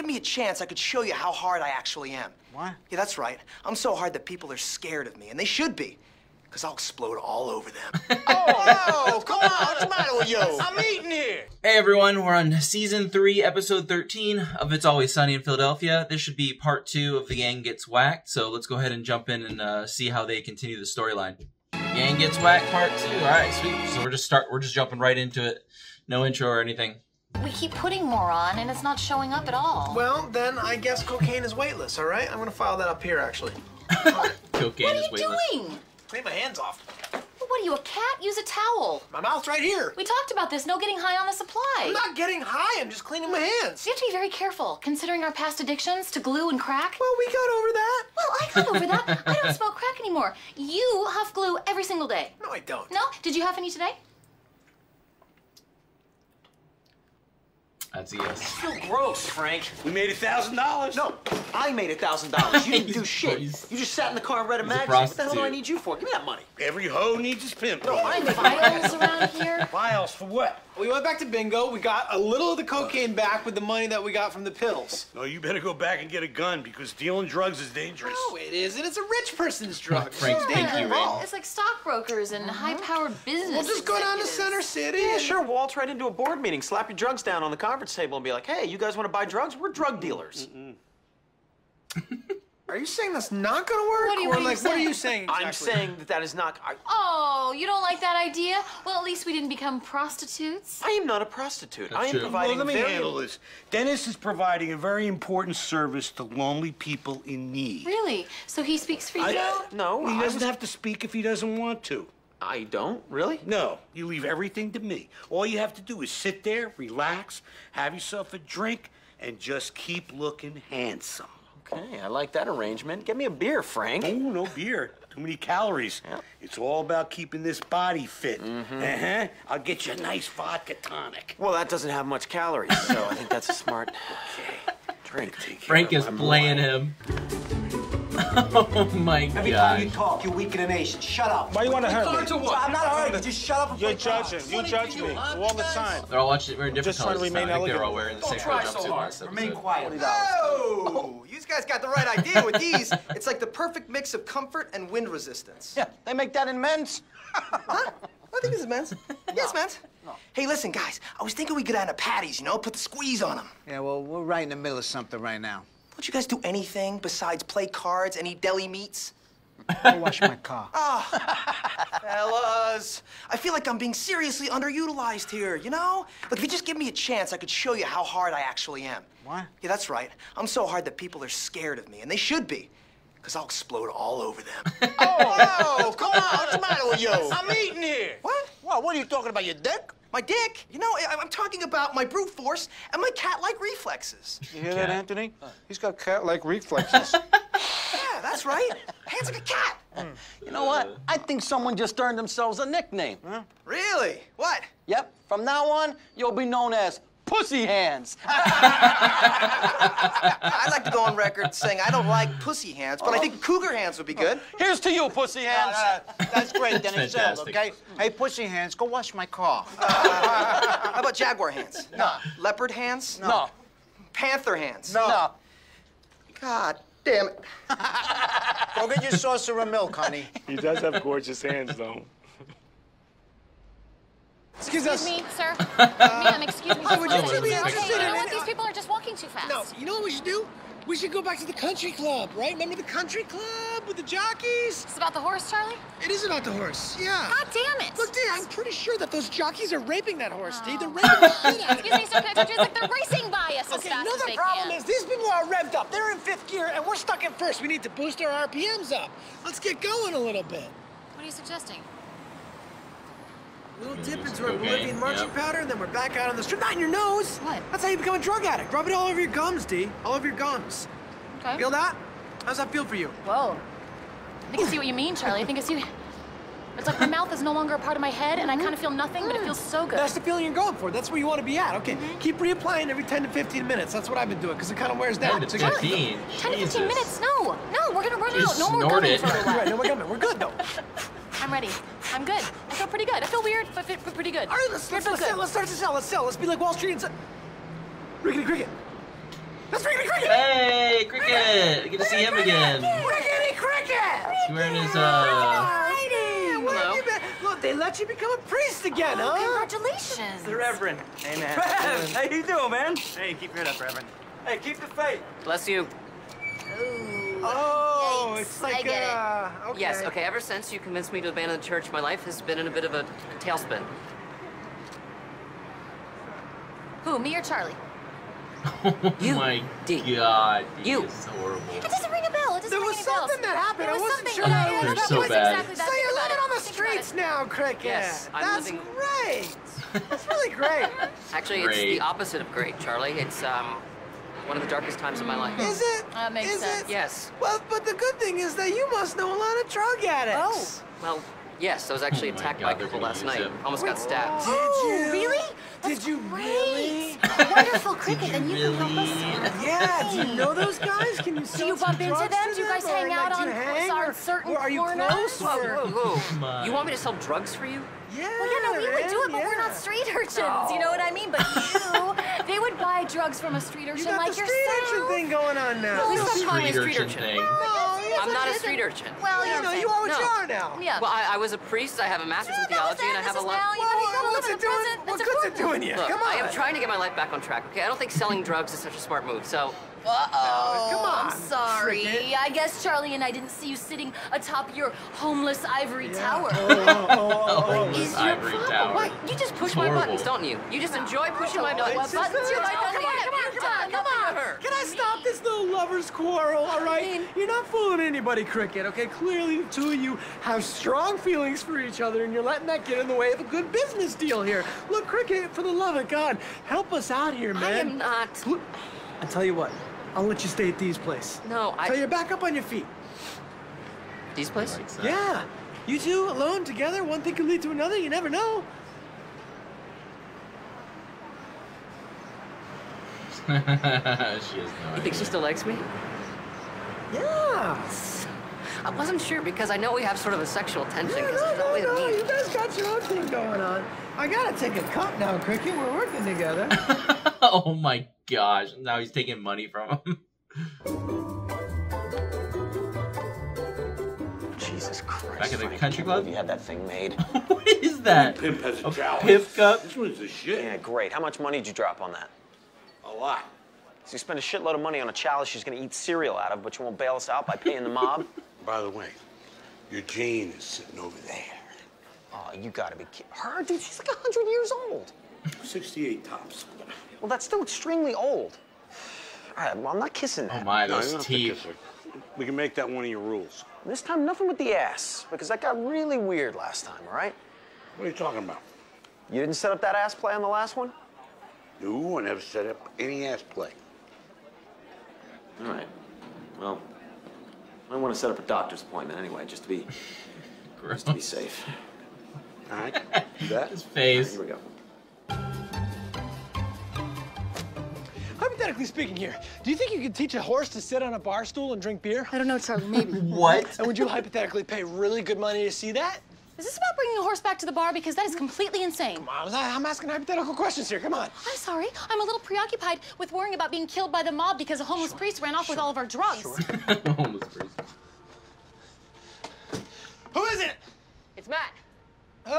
give me a chance, I could show you how hard I actually am. What? Yeah, that's right. I'm so hard that people are scared of me, and they should be. Because I'll explode all over them. Oh, come on. What's the matter with you? I'm eating here. Hey everyone, we're on season 3, episode 13 of It's Always Sunny in Philadelphia. This should be part 2 of The Gang Gets Whacked, so let's go ahead and jump in and uh, see how they continue the storyline. Gang Gets Whacked part 2. Alright, sweet. So we're just start we're just jumping right into it. No intro or anything. We keep putting more on and it's not showing up at all. Well, then I guess cocaine is weightless, all right? I'm gonna file that up here, actually. Cocaine what are is you weightless. doing? Clean my hands off. What are you, a cat? Use a towel. My mouth's right here. We talked about this, no getting high on the supply. I'm not getting high, I'm just cleaning my hands. You have to be very careful, considering our past addictions to glue and crack. Well, we got over that. Well, I got over that. I don't smoke crack anymore. You huff glue every single day. No, I don't. No? Did you huff any today? That's a yes. Feel gross, Frank. We made a thousand dollars. No, I made a thousand dollars. You didn't do shit. He's- You just sat in the car and read a He's a magazine. What the hell do I need you for? Give me that money. Every hoe needs his pimp. No, I made Files around here? Files for what? We went back to bingo. We got a little of the cocaine back with the money that we got from the pills. No, you better go back and get a gun because dealing drugs is dangerous. No, it isn't. It's a rich person's drug. Frank's There's danger pinky ring. It's like stockbrokers and uh-huh. high-powered business We'll just go down to. Center City. Yeah, sure. Waltz right into a board meeting, slap your drugs down on the conference table, and be like, "Hey, you guys want to buy drugs? We're drug dealers." Are you saying that's not gonna work? What are you- or what are you like, what are you saying? saying? Exactly? I'm saying that that is not. I, Oh, you don't like that idea? Well, at least we didn't become prostitutes. I am not a prostitute. I am true. Well, providing let me very. handle this. Dennis is providing a very important service to lonely people in need. Really? So he speaks for you? I- No, He I doesn't was- have to speak if he doesn't want to. I don't really. No, you leave everything to me. All you have to do is sit there, relax, have yourself a drink, and just keep looking handsome. Okay, I like that arrangement. Get me a beer, Frank. Oh, no beer. Too many calories. Yep. It's all about keeping this body fit. Uh-huh. I'll get you a nice vodka tonic. Well, that doesn't have much calories, so I think that's a smart drink. Frank is my playing boy. him. Oh my god. Every time you talk, you weaken the nation. Shut up. Why you want to hurt me? I'm not hurting. Just shut up You're judging. You judge me all the time. They're all watching wearing different Just trying to colors. this remain time. I they're elegant. all wearing the same try color so jumpsuit hard. last Remain episode. quiet. Oh, you guys got the right idea with these. It's like the perfect mix of comfort and wind resistance. Yeah, they make that in men's. Huh? I think this is men's. Yes, men's. Hey, listen, guys. I was thinking we could add a patties, you know, put the squeeze on them. Yeah, well, we're right in the middle of something right now. Don't you guys do anything besides play cards and eat deli meats? Go wash my car. Oh, Fellas, I feel like I'm being seriously underutilized here, you know? Look, if you just give me a chance, I could show you how hard I actually am. What? Yeah, that's right. I'm so hard that people are scared of me, and they should be. Because I'll explode all over them. Oh, oh come on. What's the matter with you? I'm eating here. what? What, what are you talking about, your dick? My dick? You know, I- I'm talking about my brute force and my cat-like reflexes. You hear that, Anthony? He's got cat-like reflexes. Yeah, that's right. Hands like a cat. Hmm. You know what? I think someone just earned themselves a nickname. Really? What? Yep. From now on, you'll be known as Pussy Hands. I'd like to go on record saying I don't like pussy hands, but I think cougar hands would be good. Here's to you, Pussy uh, Hands. Uh, that's great, Dennis. Settled, fantastic. okay? Hey, pussy hands, go wash my car. Uh, how about jaguar hands? No. Leopard hands? No. Panther hands? No. God damn it. Go get your saucer of milk, honey. he does have gorgeous hands, though. Excuse Excuse us. me, sir. Ma'am, excuse me. would you Just really be sir, interested okay, you in know what? These people are just walking too fast. No, you know what we should do? We should go back to the country club, right? Remember the country club with the jockeys? It's about the horse, Charlie? It is about the horse, yeah. God damn it. Look, D, I'm pretty sure that those jockeys are raping that horse, D. They're raping the oh. shit out Excuse me, sir. Can I talk you? It's like they're racing by us as Okay, fast you as the they problem can. is these people are revved up. They're in fifth gear, and we're stuck in first. We need to boost our RPMs up. Let's get going a little bit. What are you suggesting? We'll dip into our Bolivian marching yeah. powder, and then we're back out on the street. Not in your nose. What? That's how you become a drug addict. Rub it all over your gums, D. All over your gums. Okay. Feel that? How's that feel for you? Whoa. I think I see what you mean, Charlie. I think I see. It's like my mouth is no longer a part of my head, and I kind of feel nothing, but it feels so good. That's the feeling you're going for. That's where you want to be at. Okay, mm-hmm. keep reapplying every 10 to 15 minutes. That's what I've been doing because it kind of wears down. 10 to 15. 10 to 15 Jesus. minutes? No, no, we're gonna run You out. No more snort coming it. for a You're while. right. No, we're good. We're good though. I'm ready. I'm good. I feel pretty good. I feel weird, but fit- but pretty good. All right, let's let's, let's, good. let's start to sell. Let's sell. Let's be like Wall Street and sell. Rickety cricket. Let's rickety Cricket! I get to see him again. Crickety cricket! He's wearing his uh. Exciting! Hello. Look, they let you become a priest again, huh? Congratulations. The Reverend. Hey, man. How you doing, man? Hey, keep your head up, Reverend. Hey, keep the faith. Bless you. Oh, Yikes, it's like I get it. uh, okay. Yes, okay, ever since you convinced me to abandon the church, my life has been in a bit of a tailspin. Who, me or Charlie? Oh my D. god. You. is horrible. It doesn't ring a bell. It doesn't There ring was any bells. something that happened. There I was wasn't something. sure Yeah, that yeah, They're that so was bad. Exactly that. So you're living it. on the Think streets now, Cricket. Yes, I'm That's living- great. That's really great. Actually, it's the opposite of great, Charlie. It's um one of the darkest times of my life. Is it? That makes Is sense. it? Yes. Well, but the good thing is that you must know a lot of drug addicts. Oh. Well, yes, I was actually Oh attacked God, by a they're couple last night. him. Almost got stabbed. Did Oh, you? really? That's Did you great. really? Wonderful cricket. Then you Really? can help us. Yeah, do you know those guys? Can you Do you bump into drugs them? Do you guys hang out like, do on you hang? on Or- certain or are you corners? close? Whoa, or- whoa, whoa. My. You want me to sell drugs for you? Yeah, Well, yeah, no, we would do it, but we're not street urchins. You know what I mean? But you, they would buy drugs from a street urchin You got like the street yourself. urchin thing going on now. Please stop calling me Street street urchin urchin. thing. No, yes, I'm not a street urchin. Well, You you know, you are what you are now. Yeah. Well, I, I was a priest. I have a master's in No, that was theology, and I have a lot. now. Well, gotta, you well, gotta what's live in it doing? present. What That's good's it important. doing you? Look, Come on. I am trying to get my life back on track. Okay, I don't think selling drugs is such a smart move. So, Uh-oh. Come on, I'm sorry. Cricket. I guess Charlie and I didn't see you sitting atop your homeless ivory tower. Oh, oh, oh, oh, oh. Is your ivory problem- tower. what? You just push It's my horrible. buttons, don't you? You just enjoy pushing my buttons. It's buttons that- are my Come on, come on, come on, come on, come on. her. Can I stop this little lovers quarrel, all right? You're not fooling anybody, Cricket, okay? Clearly, the two of you have strong feelings for each other, and you're letting that get in the way of a good business deal here. Look, Cricket, for the love of God, help us out here, man. I am not. Look, I tell you what, I'll let you stay at Dee's place. No, I... So you're back up on your feet. Dee's place? Likes that. Yeah. You two alone together, one thing could lead to another, you never know. she has no You idea. think she still likes me? Yeah. I wasn't sure because I know we have sort of a sexual tension. No, 'cause no, there's no, always no. You guys got your own thing going on. I gotta take a cut now, Cricket. We're working together. oh my gosh. Now he's taking money from him. Jesus Christ. Back at the Frank, country club? believe You had that thing made. what is that? Pimp has a A chalice. pip cup? This one's the shit. Yeah, great. How much money did you drop on that? A lot. So you spend a shitload of money on a chalice she's gonna eat cereal out of, but you won't bail us out by paying the mob? By the way, your Jane is sitting over there. Oh, you gotta be kidding. Her, dude, she's like 100 years old. 68 tops. Well, that's still extremely old. All right, well, I'm not kissing oh that. Oh my, those don't have to teeth. We can make that one of your rules. This time, nothing with the ass, because that got really weird last time, all right? What are you talking about? You didn't set up that ass play on the last one? No, I never set up any ass play. All right. Well, I want to set up a doctor's appointment anyway, just to be, Gross. to be safe. All right? Do that? His face. Here we go. Hypothetically speaking here, do you think you could teach a horse to sit on a bar stool and drink beer? I don't know, Charlie. Maybe. What? And would you hypothetically pay really good money to see that? Is this about bringing a horse back to the bar? Because that is completely insane. Miles, I- I'm asking hypothetical questions here. Come on. I'm sorry. I'm a little preoccupied with worrying about being killed by the mob because a homeless priest ran off with all of our drugs. Sure. Homeless priest. Who is it? It's Matt. Who?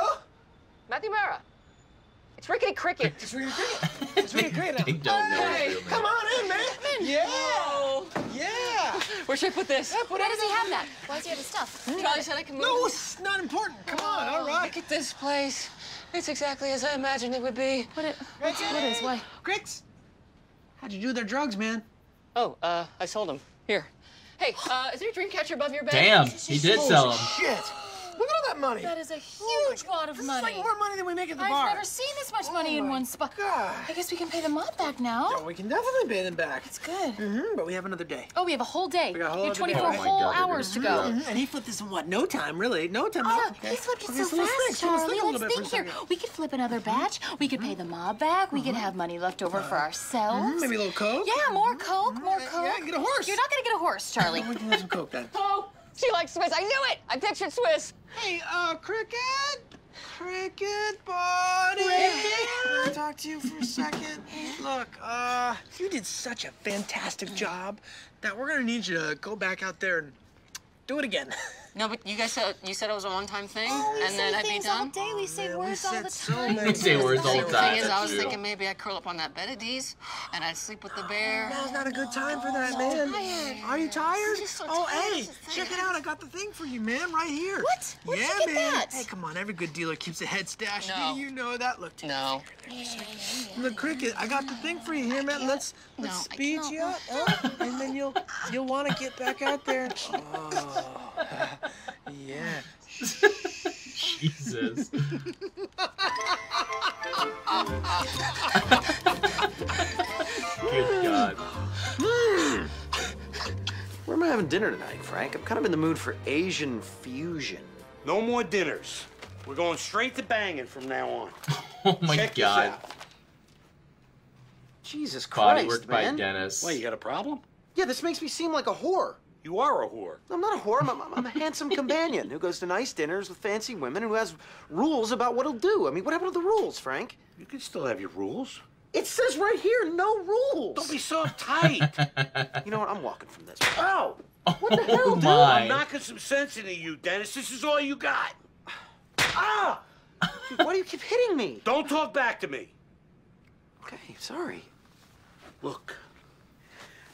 Matthew Mara. It's Rickety Cricket. It's really great. It's really great. They don't know Hey, real name. come on in, man. Yeah. Yeah. Where should I put this? Yeah, put Why does he have that? Why does he have his stuff? Charlie said I can move. No, it's not important. Come on, all right. Look at this place. It's exactly as I imagined it would be. What, it, what's, what is? Why? Grits. How'd you do their drugs, man? Oh, uh, I sold them. Here. Hey, uh, is there a dream catcher above your bed? Damn, he did sell them. Shit. Look at all that money. That is a oh huge wad of This money. is like more money than we make at the I've bar. never seen this much money oh in one spot. God. I guess we can pay the mob back now. Yeah, we can definitely pay them back. It's good. Mm-hmm, but we have another day. Oh, we have a whole day. We got a whole we have other day. 24 Oh my whole God, they're hours to gonna go. screw Mhm, And he flipped this in what? No time, really. No time. Oh, Okay. he flipped it Okay, so so fast, let's Charlie. think a little Let's think here. We could flip another mm-hmm. batch. We could pay mm-hmm. the mob back. We could mm-hmm. have money left over for ourselves. Maybe a little coke. Yeah, more coke, more Yeah, coke. yeah, get a horse. You're not gonna get a horse, Charlie. We can have some coke then. Oh, she likes Swiss. I knew it. I pictured Swiss. Hey, uh, Cricket. Cricket, buddy. Can I talk to you for a second? Look, uh, you did such a fantastic job that we're gonna need you to go back out there and do it again. No, but you guys said you said it was a one-time thing, Oh, and then I'd be things all done. day. We say man, we words all the time. many We say words all the time. The thing is, I was thinking maybe I'd curl up on that bed of Dee's, and I'd sleep with the bear. Now's not a good time for that, man. tired. Are you tired? so oh, tired. hey, check it out. I got the thing for you, man, right here. What? Where'd you yeah, get man. that? Hey, come on. Every good dealer keeps a head stash. No. You know that. Look, take No. Look, Cricket, I got the thing for you here, man. Let's let's No, speed you up, and then you'll you'll want to get back out there. Oh, yeah. Jesus. Good God. Where am I having dinner tonight, Frank? I'm kind of in the mood for Asian fusion. No more dinners. We're going straight to banging from now on. Oh my Check this God. out. Jesus Body Christ, worked by man. Dennis. Wait, you got a problem? Yeah, this makes me seem like a whore. You are a whore. I'm not a whore. I'm a, I'm a handsome companion who goes to nice dinners with fancy women and who has rules about what he'll do. I mean, what happened to the rules, Frank? You can still have your rules. It says right here, no rules. Don't be so tight. You know what? I'm walking from this. Ow! What the oh I'm knocking some sense into you, Dennis. This is all you got. Ah! Dude, why do you keep hitting me? Don't talk back to me. Okay, sorry. Look,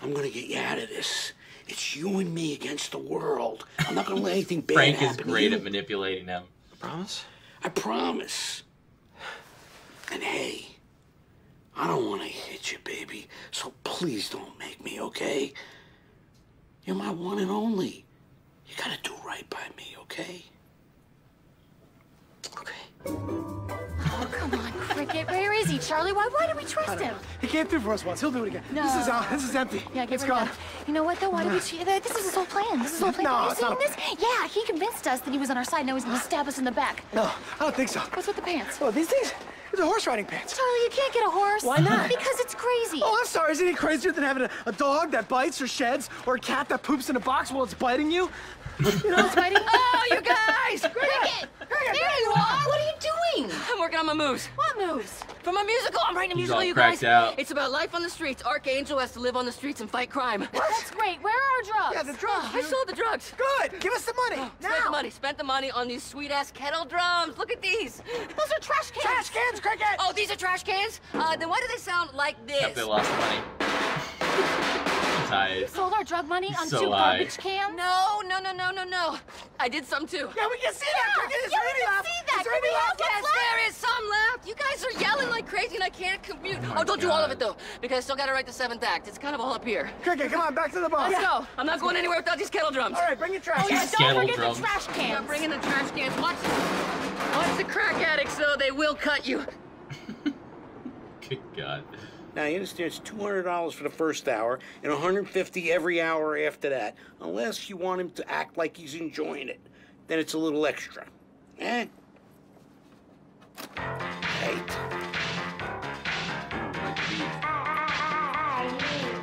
I'm gonna get you out of this. It's you and me against the world. I'm not gonna let anything bad Frank is happen to great you. at manipulating him. I promise? I promise. And hey, I don't want to hit you, baby. So please don't make me, okay? You're my one and only. You gotta do right by me, okay? Okay. Oh, come on, Cricket. Where is he, Charlie? Why, why do we trust him? He came through for us once. He'll do it again. No. This is out. This is empty. Yeah, get it's rid gone. You know what, though? Why did we cheat? This is his whole plan. This is his whole plan. No, Have you seen this? Yeah, he convinced us that he was on our side. Now he's gonna stab us in the back. No, I don't think so. What's with the pants? Oh, these things? These are horse riding pants. Charlie, you can't get a horse. Why not? Because it's crazy. Oh, I'm sorry. Isn't it crazier than having a, a dog that bites or sheds, or a cat that poops in a box while it's biting you? You know, It's biting. Oh, you guys! Cricket! There you are! What are you doing? I'm working on my moves. What moves? For my musical, I'm writing a He's musical, all you cracked guys. out. It's about life on the streets. Archangel has to live on the streets and fight crime. What? That's great. Where are our drugs? yeah, the drugs. I sold the drugs. Good. Give us the money. Now. Spent the money. Spent the money on these sweet ass kettle drums. Look at these. Those are trash cans. Trash cans, cricket. Oh, these are trash cans. Uh, then why do they sound like this? Except they lost money. He's. Sold our drug money on So two high. garbage cans? No, no, no, no, no, no. I did some too. Yeah, we can see that, Yeah, cricket. Is yeah, we can left? see that. Is there Can any we left? Yes, left? there is some left. You guys are yelling like crazy, and I can't commute. my Oh, don't do all of it though, because I still gotta write the seventh act. It's kind of all up here. Cricket, come on, back to the bar. Let's go. I'm not going anywhere without these kettle drums. All right, bring your trash. Oh, yeah, don't forget drums. the trash cans. I'm bringing the trash cans. Watch, watch the crack addicts, though. They will cut you. Good God. Now you understand it's two hundred dollars for the first hour and one hundred fifty every hour after that, unless you want him to act like he's enjoying it. Then it's a little extra. Eh? Right.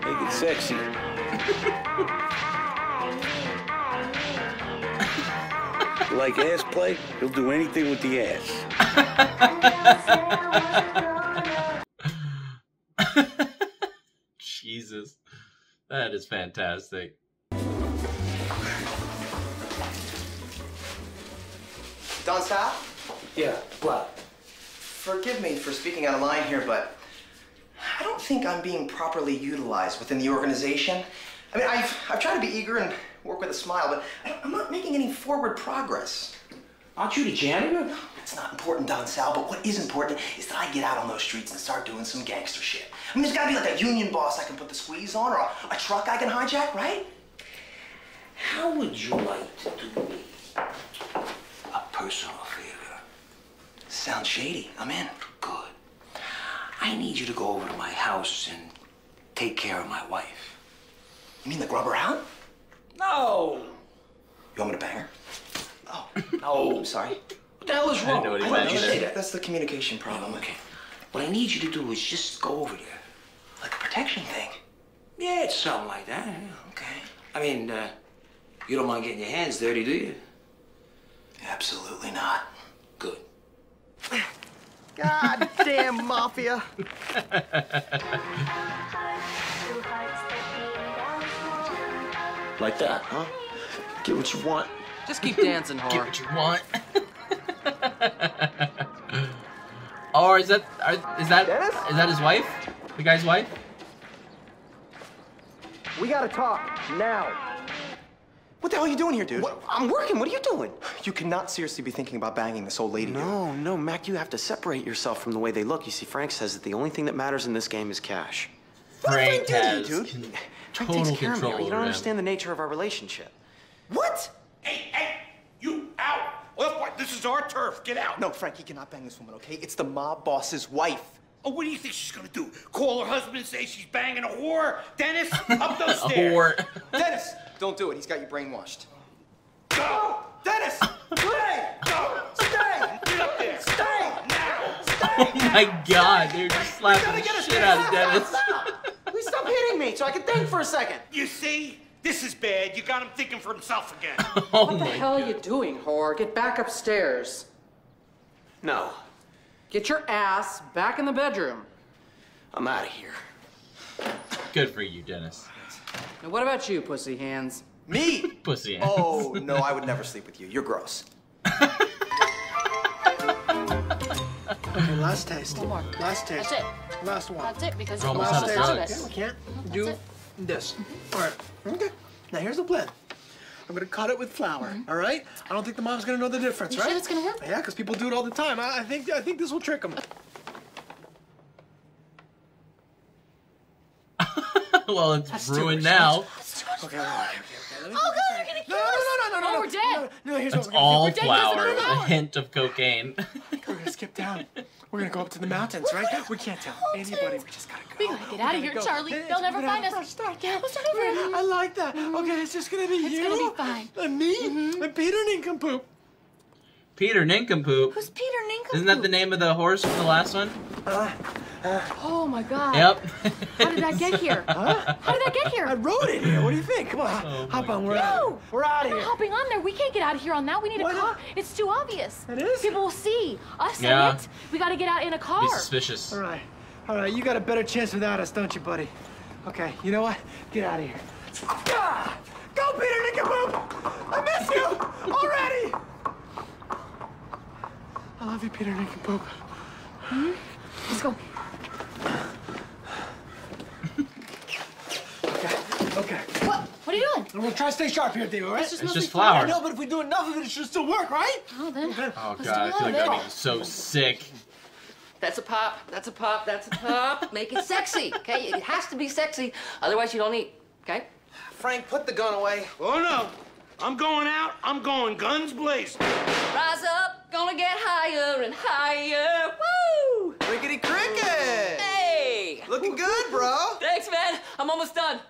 Make it sexy. like ass play? He'll do anything with the ass. Jesus. That is fantastic. Don Sal? Yeah, what? Forgive me for speaking out of line here, but I don't think I'm being properly utilized within the organization. I mean, I've, I've tried to be eager and work with a smile, but I- I'm not making any forward progress. Aren't you the janitor? It's not important, Don Sal, but what is important is that I get out on those streets and start doing some gangster shit. I mean, there's gotta be like a union boss I can put the squeeze on, or a, a truck I can hijack, right? How would you like to do me a personal favor? Sounds shady. I'm in. Good. I need you to go over to my house and take care of my wife. You mean the grubber out? No! You want me to bang her? Oh, No. Oh, I'm sorry. What the hell is wrong? I didn't wrong? know what he I meant know, either. that's, that's the communication problem. Okay. What I need you to do is just go over there. Like a protection thing. Yeah, it's something like that. yeah. Okay. I mean, uh, you don't mind getting your hands dirty, do you? Absolutely not. Good. God damn mafia. Like that, huh? Get what you want. Just keep dancing, Get what you want. or is that are, is that Dennis? is that his wife? The guy's wife? We gotta talk now. What the hell are you doing here, dude? What? I'm working. What are you doing? You cannot seriously be thinking about banging this old lady, dude. No, no, Mac, you have to separate yourself from the way they look. You see, Frank says that the only thing that matters in this game is cash. Frank do you, has dude? Frank total takes care of me. You don't him. understand the nature of our relationship. What? Hey, hey, you out. Well. This is our turf. Get out. No, Frank, you cannot bang this woman, okay? It's the mob boss's wife. Oh, what do you think she's gonna do? Call her husband and say she's banging a whore? Dennis, up those A stairs. whore. Dennis, don't do it. He's got you brainwashed. Go! Dennis, stay! Go! Stay! Get up there! Stay! Now! Stay! Oh my god, they're just slapping the get us shit out of Dennis. Stop. Please stop hitting me so I can think for a second. You see? This is bad. You got him thinking for himself again. Oh What the my hell are you doing, whore? Get back upstairs. No, Get your ass back in the bedroom. I'm out of here. Good for you, Dennis. Now, what about you, pussy hands? Me? Pussy. Hands. Oh, no, I would never sleep with you. You're gross. Okay, last taste. One more. Last taste. That's it. Last one. That's it because We're almost lost out of all of drugs. it. We can't do it. this. All right. Okay. Now here's the plan. I'm gonna cut it with flour. Mm-hmm. all right. I don't think the mom's gonna know the difference, You right? sure that's gonna work? Yeah, because people do it all the time. I, I think I think this will trick them. well, it's That's ruined now. Okay. all right, okay, okay. Let me Oh god, this they're gonna No, kill no, us. no, no, no, no, Oh, no. we're dead. No, no, here's It's what we're gonna all do. dead 'cause of flour with a hint of cocaine. We're gonna skip town. We're gonna go up to the mountains, right? We can't tell anybody. We just gotta go. We gotta get out of here, go. Charlie. Hey, They'll it's never find us. fresh start. Yeah, we'll start over. I like that. Mm-hmm. Okay, it's just gonna be It's you. It's gonna be fine. And me mm-hmm. and Peter Nincompoop. Peter Nincompoop. Who's Peter Nincompoop? Isn't that the name of the horse from the last one? Uh, Oh my god. Yep. How did that get here? Huh? How did that get here? I rode it here. What do you think? Come on, Oh hop on. We're No! out. We're out of We're here. hopping on there. We can't get out of here on that. We need Why a car. not? It's too obvious. It is? People will see us Yeah. in it. We gotta get out in a car. Be suspicious. All right, all right. You got a better chance without us, don't you, buddy? Okay. You know what? Get out of here. Ah! Go, Peter Nincompoop! I miss you already. I love you, Peter Nincompoop. Let's go. Okay. Okay. What? What are you doing? And we'll try to stay sharp here, Theo. All right? It's just It's mostly just flour. I know, but if we do enough of it, it should still work, right? Oh, then. Oh Let's god, I feel like of I'm it. so sick. That's a pop. That's a pop. That's a pop. Make it sexy, okay? It has to be sexy. Otherwise, you don't eat, okay? Frank, put the gun away. Oh, no. I'm going out. I'm going guns blazing. Rise up, gonna get higher and higher. Woo! Bro. Thanks, man. I'm almost done.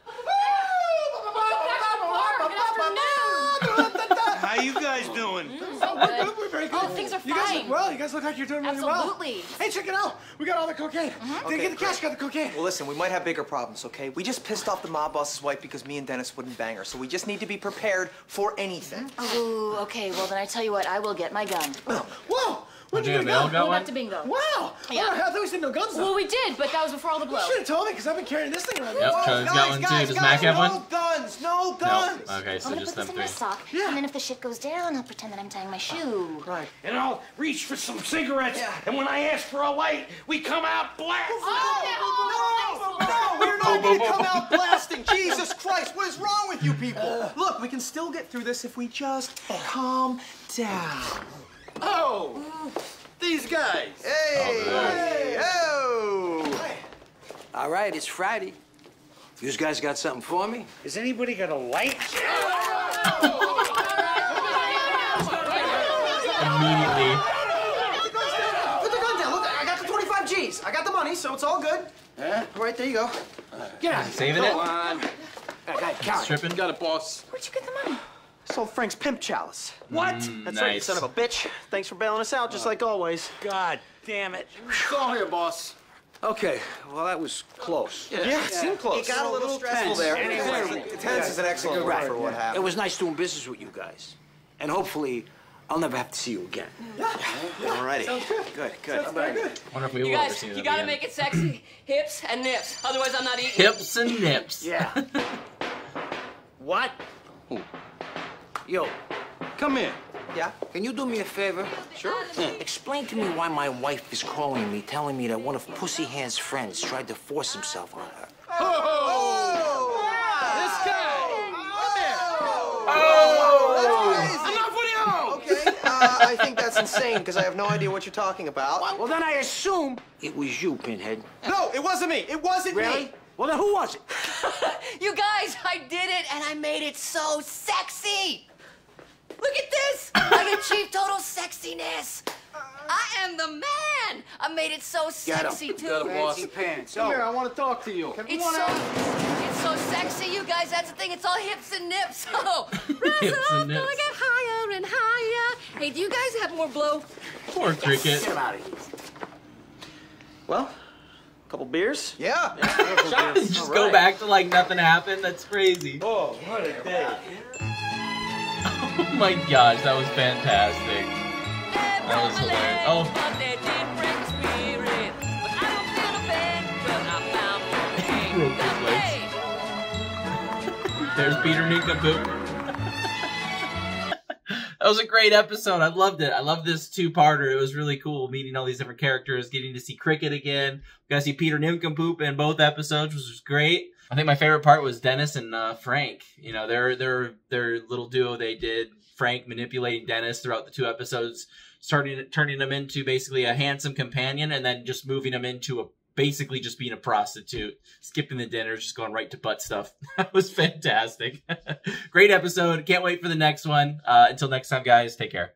How you guys doing? Mm, so We're good. good. We're very good. Oh, things are You guys fine. look well. You guys look like you're doing really well. Absolutely. Hey, check it out. We got all the cocaine. Mm-hmm. Did Okay, get the cash? great. Got the cocaine. Well, listen, we might have bigger problems, okay? We just pissed off the mob boss's wife because me and Dennis wouldn't bang her, so we just need to be prepared for anything. Ooh, okay. Well, then I tell you what. I will get my gun. Whoa! Where'd you Okay, get they a all gun? got Going one? back to bingo. Wow! Yeah. All right, I thought we said no guns. Well, we did, but that was before all the blow. You should have told me because I've been carrying this thing around. Yep, Whoa. Charlie's got one too. guys, Does guys, Mac have no one? guns, no No. guns. Okay, so I'm gonna just put them this in three. my sock, Yeah. and then if the shit goes down, I'll pretend that I'm tying my shoe. Right. And I'll reach for some cigarettes. And when I ask for a light, we come out black. Oh, No, no, we're not going to come out blasting. Jesus Christ, what is wrong with you people? Uh. Look, we can still get through this if we just calm down. Oh, these guys. Hey, hey, oh. All right, it's Friday. You guys got something for me? Has anybody got a light? Immediately. Put the gun down. Look, I got the 25 G's. I got the money, so it's all good. Yeah? All right, there you go. Get out. Saving Go it? on. I got count. Stripping? Got it, boss. Where'd you get the money? Sold Frank's pimp chalice. What? Mm, That's right, you nice. son of a bitch. Thanks for bailing us out, just uh, like always. God damn it. It's all here, boss. Okay, well, that was close. Yeah, it seemed close. It got a little stressful there. Anyway. tense is an excellent word for what happened. It was nice doing business with you guys. And hopefully, I'll never have to see you again. All righty. Good, good. good. Wonder if we You will ever see you them gotta again. make it sexy. Hips and nips. Otherwise, I'm not eating. hips and nips. Yeah. what? Yo, come here. Yeah? Can you do me a favor? Sure. Explain to me why my wife is calling me, telling me that one of Pussy Hand's friends tried to force himself on her. Oh, This guy. Enough with you! Okay, uh, I think that's insane because I have no idea what you're talking about. Well, then I assume it was you, Pinhead. No, it wasn't me. It wasn't Really? me. Well, then who was it? You guys, I did it, and I made it so sexy. Look at this. I achieved total sexiness. I am the man. I made it so Get 'em. sexy too. Got 'em, boss. Fancy pants. Come here, I want to talk to you. It's so, it's so sexy, you guys. That's the thing. It's all hips and nips. Oh, rise Hips up, and nips. gonna get higher and higher. Hey, do you guys have more blow? Poor cricket. Get him out of here. Well, a couple beers? Yeah. Just go back to like nothing happened. That's crazy. Oh, what a day. Oh my gosh, that was fantastic. That was hilarious. Oh, But they did break the spirit. But I don't feel the pain. Well, I found more pain. Broke his legs. There's Peter Nincompoop. that was a great episode. I loved it. I loved this two-parter. It was really cool meeting all these different characters, getting to see Cricket again. Got to see Peter Nincompoop in both episodes, which was great. I think my favorite part was Dennis and uh, Frank. You know, their their their little duo they did. Frank manipulating Dennis throughout the two episodes, starting turning him into basically a handsome companion, and then just moving him into a basically just being a prostitute, skipping the dinners, just going right to butt stuff. That was fantastic. Great episode. Can't wait for the next one. Uh, until next time, guys, take care.